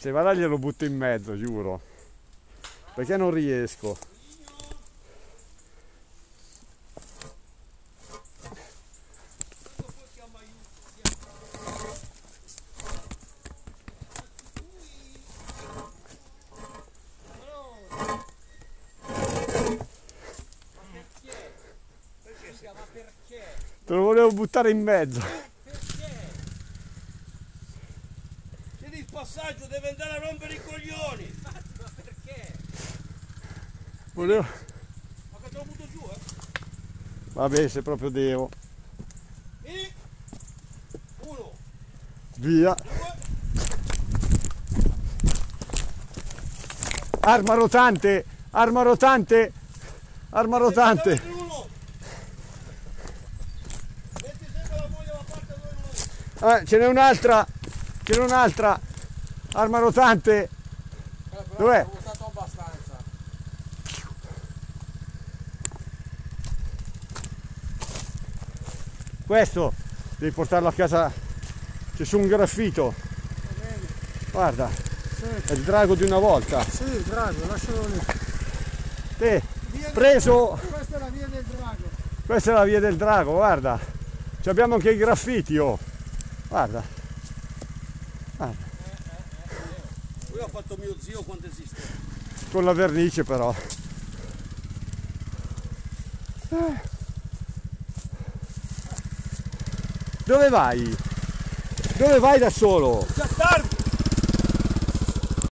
Se va glielo butto in mezzo, giuro. Perché non riesco. Te lo volevo buttare in mezzo. Perché? Il passaggio, deve andare a rompere i coglioni. Ma perché? Volevo... Ma che te lo butto giù, eh? Vabbè, se proprio devo. Vieni. Uno, Via. due. Arma rotante! Arma rotante! Arma rotante! Metti uno. Metti sempre la moglie alla parte dove non Ah, ce n'è un'altra! Ce n'è un'altra! Arma rotante! Dov'è? Buttato abbastanza. Questo devi portarlo a casa. C'è su un graffito. Guarda, è il drago di una volta. Sì, drago, lascialo lì. Te, preso. Questa è la via del drago. Questa è la via del drago, guarda. Ci abbiamo anche i graffiti, oh. Guarda. Guarda. Lui ha fatto mio zio quanto esiste. Con la vernice però. Dove vai? Dove vai da solo? Già tardi.